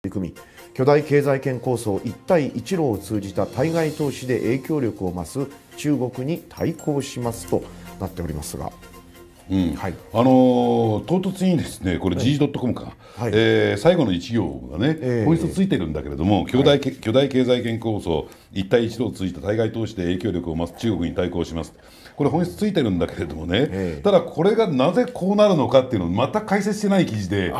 取り組。み巨大経済圏構想一帯一路を通じた対外投資で影響力を増す中国に対抗しますとなっておりますが。うん。はい、あのー、唐突にですねこれ G.com か、はい、えー、最後の一行がね、えー、ついてるんだけれども、巨大,、巨大経済圏構想一帯一路を通じた対外投資で影響力を増す中国に対抗しますこれ本質ついてるんだけれどもね、えー、ただこれがなぜこうなるのかっていうのを全く解説してない記事で、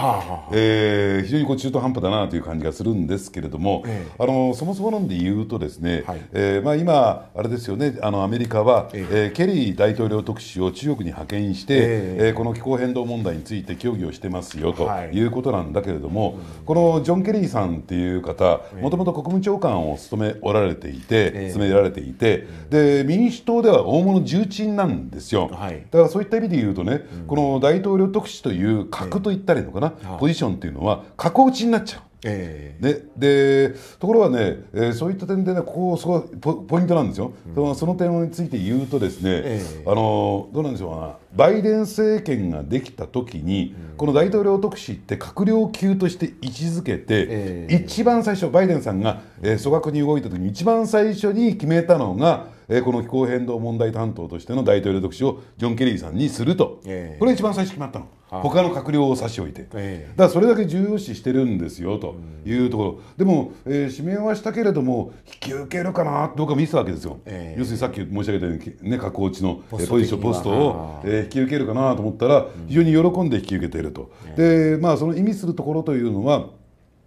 えー、非常にこう中途半端だなという感じがするんですけれども、えー、あのそもそも論で言うとですね、はい、えー、まあ、今あれですよねあのアメリカは、えー、えー、ケリー大統領特使を中国に派遣して、えー、えー、この気候変動問題について協議をしてますよとい。うことなんだけれども、はい、このジョン・ケリーさんっていう方もともと国務長官を務めおられていて、務められていてで民主党では大物重鎮なんですよ、はい、だからそういった意味で言うとね、うん、この大統領特使という格と言ったらいいのかな、ポジションっていうのは格落ちになっちゃう。えー、ででところがね、えー、そういった点でねここすごいポポイントなんですよ、うん、その点について言うとですね、えー、あのどうなんでしょう。なバイデン政権ができた時に、うん、この大統領特使って閣僚級として位置づけて、えー、一番最初バイデンさんが、えー、組閣に動いた時に一番最初に決めたのがえー、この気候変動問題担当としての大統領特使をジョン・ケリーさんにすると、えー、これが一番最初決まったの。他の閣僚を差し置いて、えー、だからそれだけ重要視してるんですよというところ、うん、でも、えー、指名はしたけれども引き受けるかなどうか見てたわけですよ、えー、要するにさっき申し上げたように、ね、格落ちのポジションポストを、えー、引き受けるかなと思ったら非常に喜んで引き受けていると、でまあその意味するところというのは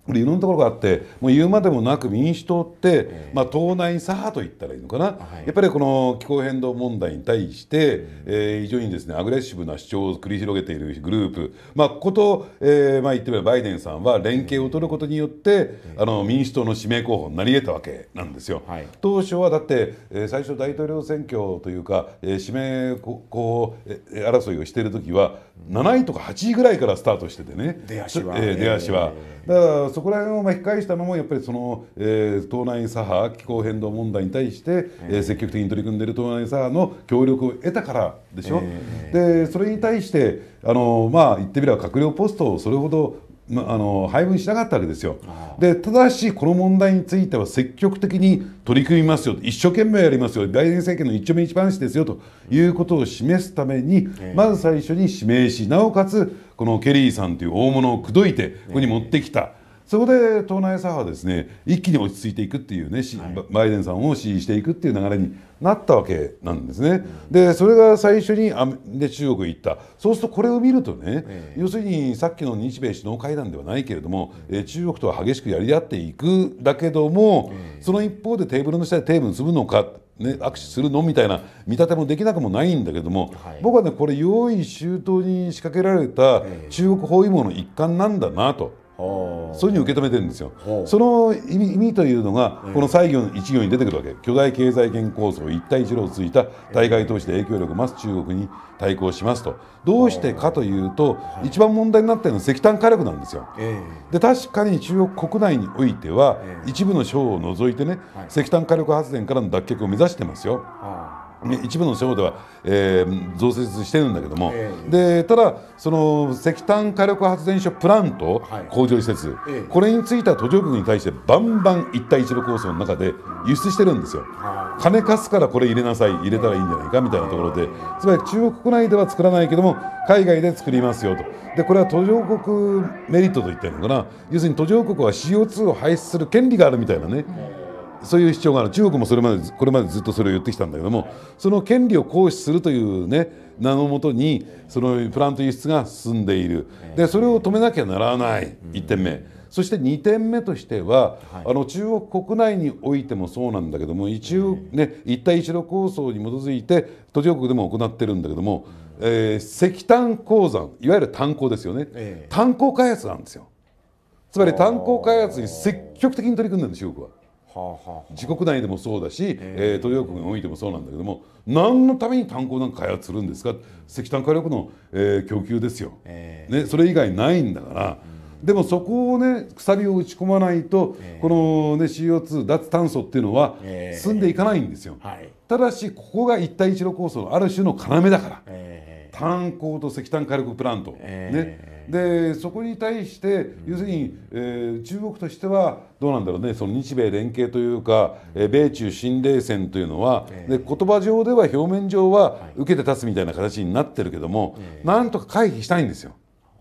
これいろんなところがあってもう言うまでもなく民主党って、まあ、党内左派と言ったらいいのかな、はい、やっぱりこの気候変動問題に対して、うん、えー、非常にですねアグレッシブな主張を繰り広げているグループ、まあ、こと、えーまあ、言ってみればバイデンさんは連携を取ることによって、うん、あの民主党の指名候補になり得たわけなんですよ。はい、当初はだって、えー、最初大統領選挙というか、えー、指名候補争いをしている時は7位とか8位ぐらいからスタートしててね。出足は。えー、出足は。だからそこら辺を巻き返したのもやっぱりその、えー、党内左派気候変動問題に対して、えー、積極的に取り組んでいる党内左派の協力を得たからでしょ、えー、でそれに対してあのまあ言ってみれば閣僚ポストをそれほどまあの配分しなかったわけですよ。でただしこの問題については積極的に取り組みますよ一生懸命やりますよ。バイデン政権の一丁目一番地ですよと。いうことを示すために、まず最初に指名しなおかつこのケリーさんという大物を口説いてここに持ってきた。そこで党内左派はですね一気に落ち着いていくっていうね、はい、バイデンさんを支持していくっていう流れになったわけなんですね。うん、でそれが最初にで中国へ行った。そうするとこれを見るとね、えー、要するにさっきの日米首脳会談ではないけれども、うん、え中国とは激しくやり合っていくだけども、えー、その一方でテーブルの下でテーブルに積むのかね、握手するのみたいな見立てもできなくもないんだけども、はい、僕はねこれ用意周到に仕掛けられた中国包囲網の一環なんだなと。そういうふうに受け止めてるんですよ。その意味意味というのがこの最後の一行に出てくるわけ。巨大経済圏構想一帯一路をついた対外投資で影響力を増す中国に対抗しますと。どうしてかというと一番問題になっているのは石炭火力なんですよ。で確かに中国国内においては一部の省を除いてね石炭火力発電からの脱却を目指してますよ。一部の省では、えー、増設してるんだけども、えー、でただその石炭火力発電所プラント、はい、工場施設、えー、これについては途上国に対してバンバン一帯一路構想の中で輸出してるんですよ。金貸すからこれ入れなさい入れたらいいんじゃないかみたいなところで。つまり中国国内では作らないけども海外で作りますよと。でこれは途上国メリットと言ってるのかな。要するに途上国は CO2 を排出する権利があるみたいなね。そういう主張がある。中国もそれまでこれまでずっとそれを言ってきたんだけどもその権利を行使するというね名のもとにそのプラント輸出が進んでいる。でそれを止めなきゃならない。1点目。そして2点目としては、はい、あの中国国内においてもそうなんだけども一応ね一帯一路構想に基づいて途上国でも行ってるんだけども、えー、石炭鉱山いわゆる炭鉱ですよね、えー、炭鉱開発なんですよ。つまり炭鉱開発に積極的に取り組んでるんです中国は。自国内でもそうだし、えー、途上国においてもそうなんだけども何のために炭鉱なんか開発するんですか？石炭火力の、えー、供給ですよ、えー、ね、それ以外ないんだから。うん、でもそこをね鎖を打ち込まないと、えー、この、ね、CO2 脱炭素っていうのは進んでいかないんですよ、はい、ただしここが一帯一路構想のある種の要だから、炭鉱と石炭火力プラント、ねでそこに対して要するに、えー、中国としてはどうなんだろうねその日米連携というか、えー、米中新冷戦というのは、で言葉上では表面上は受けて立つみたいな形になってるけども、なんとか回避したいんですよ。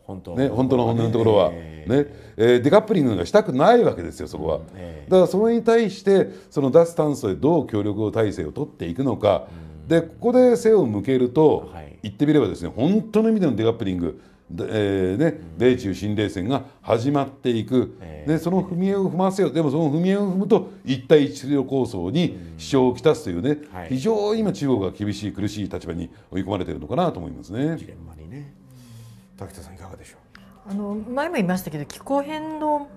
本当,、ね、本当の本音のところは、ね。えー、デカップリングがしたくないわけですよそこは、だからそれに対してその脱炭素でどう協力体制を取っていくのか、でここで背を向けると、言ってみればですね本当の意味でのデカップリングえーね、米中新冷戦が始まっていく、でその踏み絵を踏ませよう。でもその踏み絵を踏むと一帯一路構想に支障をきたすというね、非常に今中国が厳しい苦しい立場に追い込まれているのかなと思いますね。ね。滝田さんいかがでしょう？あの前も言いましたけど気候変動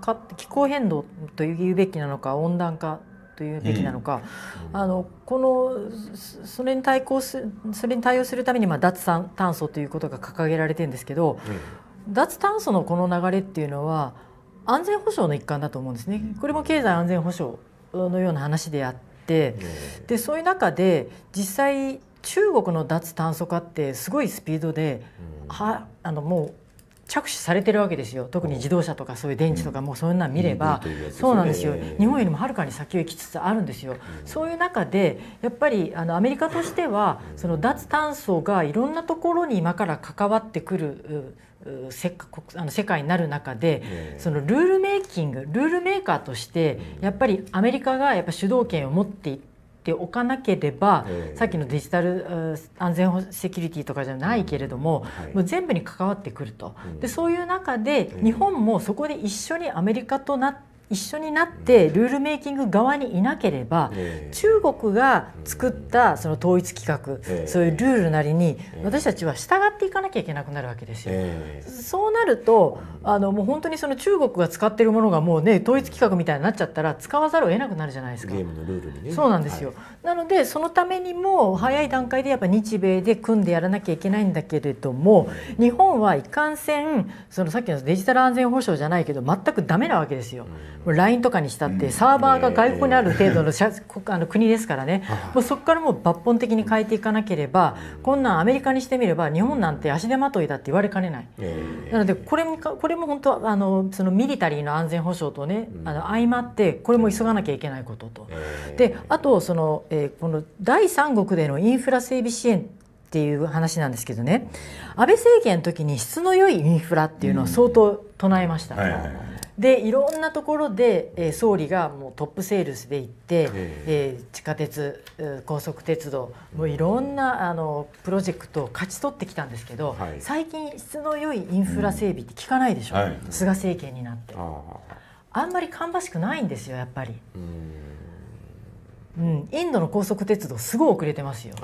か気候変動と言うべきなのか温暖化というべきなのか、うん、あのこのそれに対抗すそれに対応するために、まあ、脱炭素ということが掲げられてるんですけど、うん、脱炭素のこの流れっていうのは安全保障の一環だと思うんですね。これも経済安全保障のような話であって、でそういう中で実際中国の脱炭素化ってすごいスピードで、はあのもう着手されてるわけですよ。特に自動車とかそういう電池とかもそういうの見れば、そうなんですよ。日本よりもはるかに先を行きつつあるんですよ、そういう中でやっぱりあのアメリカとしてはその脱炭素がいろんなところに今から関わってくるせあの世界になる中でそのルールメイキングルールメーカーとしてやっぱりアメリカがやっぱ主導権を持っていってておかなければ、えー、さっきのデジタル安全セキュリティとかじゃないけれどもはい、もう全部に関わってくると、でそういう中で日本もそこで一緒にアメリカとなって一緒になってルールメイキング側にいなければ、中国が作ったその統一規格、そういうルールなりに私たちは従っていかなきゃいけなくなるわけですよ。そうなるとあのもう本当にその中国が使っているものがもうね統一規格みたいになっちゃったら使わざるを得なくなるじゃないですか。ゲームのルールにね。そうなんですよ。はい、なのでそのためにも早い段階でやっぱ日米で組んでやらなきゃいけないんだけれども、日本はいかんせんそのさっきのデジタル安全保障じゃないけど全くダメなわけですよ。うん LINE とかにしたってサーバーが外国にある程度の あの国ですからね。もうそこからもう抜本的に変えていかなければこんなんアメリカにしてみれば日本なんて足手まといだって言われかねない。なのでこれもこれも本当あのそのミリタリーの安全保障とねあの相まってこれも急がなきゃいけないことと。であとその、えー、この第三国でのインフラ整備支援っていう話なんですけどね。安倍政権の時に質の良いインフラっていうのを相当唱えました。はいはいでいろんなところで、えー、総理がもうトップセールスで行って、えー、地下鉄高速鉄道もういろんなあのプロジェクトを勝ち取ってきたんですけど、はい、最近質の良いインフラ整備って聞かないでしょ、うんはい、菅政権になって。あんまり芳しくないんですよやっぱり。うん、インドの高速鉄道すごい遅れてますよ。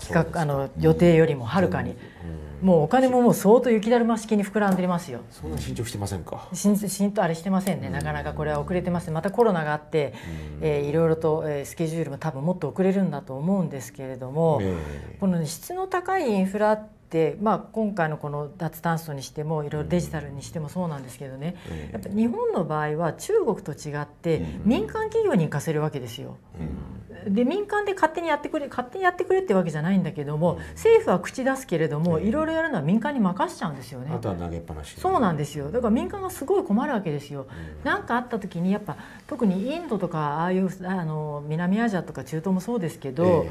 企画あの予定よりもはるかに。うん。もうお金ももう相当雪だるま式に膨らんでますよ。そんな進捗してませんか？ししんとあれしてませんね。なかなかこれは遅れてます。またコロナがあって、えー、いろいろと、えー、スケジュールも多分もっと遅れるんだと思うんですけれども、えー、この質の高いインフラって、まあ、今回のこの脱炭素にしてもいろいろデジタルにしてもそうなんですけどね、やっぱ日本の場合は中国と違って民間企業に行かせるわけですよ。で民間で勝手にやってくれ勝手にやってくれってわけじゃないんだけども政府は口出すけれどもいろいろやるのは民間に任しちゃうんですよね。あとは投げっぱなし。そうなんですよ。だから民間がすごい困るわけですよ。何、かあった時にやっぱ特にインドとかああいうあの南アジアとか中東もそうですけど、えー、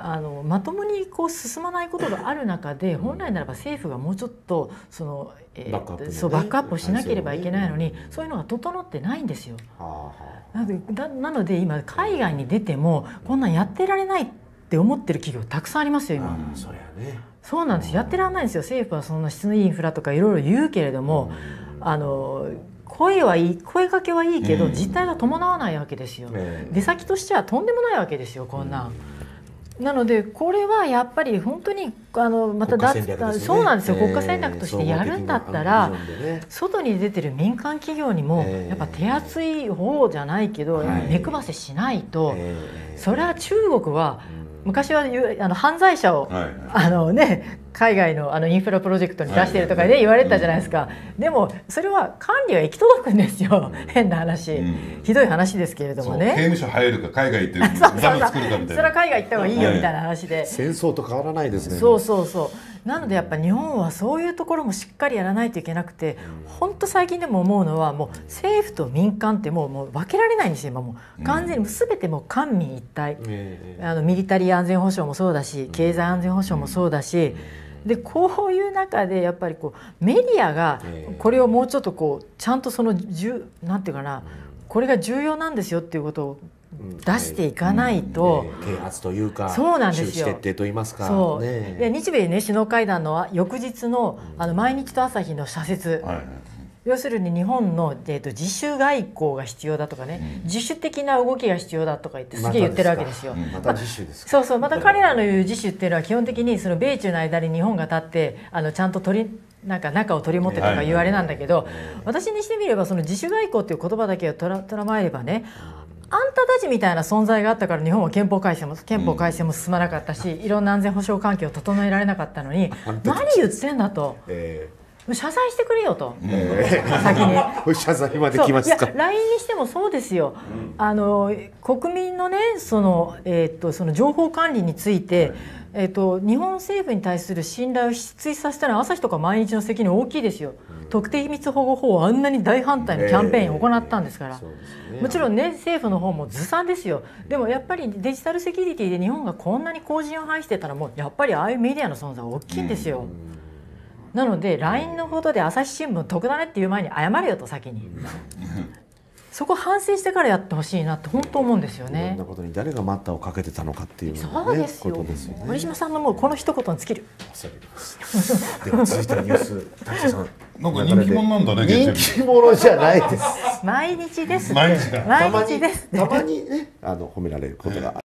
あのまともにこう進まないことがある中で本来ならば政府がもうちょっとその、えー、バックアップ、ね、そうバックアップをしなければいけないのに、そういうのが整ってないんですよ。はあなのでなので今海外に出てもこんなんやってられないって思ってる企業たくさんありますよ今。そね、そうなんです。やってられないんですよ。政府はそんな質のいいインフラとかいろいろ言うけれども、あの声はいい声かけはいいけど実態が伴わないわけですよ。出先としてはとんでもないわけですよこんな。なのでこれはやっぱり本当にあのまただ、ね、そうなんですよ、国家戦略としてやるんだったら、ね、外に出てる民間企業にも、やっぱ手厚い方じゃないけど、目配せしないと、それは中国は、昔はあの犯罪者を、はい、あのね海外のあのインフラプロジェクトに出してるとかね言われたじゃないですか、でもそれは管理は行き届くんですよ、変な話、ひどい話ですけれどもね。刑務所入るか海外行ってダム作るかみたいな。それは海外行った方がいいよみたいな話。で、戦争と変わらないですね。そうそうそう。なのでやっぱ日本はそういうところもしっかりやらないといけなくて本当最近でも思うのはもう政府と民間ってもうもう分けられないんですよ。今もう完全に全てもう官民一体、あのミリタリー安全保障もそうだし経済安全保障もそうだし、でこういう中でやっぱりこうメディアがこれをもうちょっとこうちゃんとそのじゅなんていうかなこれが重要なんですよっていうことを出していかないと、啓発というかそうなんですよ。徹底と言いますか。そう、で日米ね首脳会談の翌日のあの毎日と朝日の社説、はい要するに日本の、えーと、自主外交が必要だとかね、うん、自主的な動きが必要だとか言ってすげえ言ってるわけですよ。また自主ですそうそうまた彼らの言う自主っていうのは基本的にその米中の間に日本が立ってあのちゃんと取りなんか中を取り持ってとか言われなんだけど、私にしてみればその自主外交っていう言葉だけをとらとらまえればねあんたたちみたいな存在があったから日本は憲法改正も憲法改正も進まなかったし、いろんな安全保障環境を整えられなかったのに何言ってんだと。えー謝罪してくれよと、えー、先に。謝罪まで来ますか。LINE にしてもそうですよ、うん、あの国民のねその,、えー、っとその情報管理について、えー、っと日本政府に対する信頼を失墜させたのは朝日とか毎日の責任大きいですよ、うん、特定秘密保護法をあんなに大反対のキャンペーンを行ったんですから、えーね、もちろんね政府の方もずさんですよ。でもやっぱりデジタルセキュリティで日本がこんなに後陣を排してたらもうやっぱりああいうメディアの存在は大きいんですよ。うんなので LINE のことで朝日新聞得だねっていう前に謝れよと先にそこ反省してからやってほしいなって本当思うんですよね。そんなことに誰が待ったをかけてたのかっていう、ね、そうですよ。ですよね、森島さんのもうこの一言に尽きる。では続いてのニュース、滝さん。なんか人気者なんだね。人気者じゃないです。毎日です。毎日毎日です。たまにね、あの褒められることが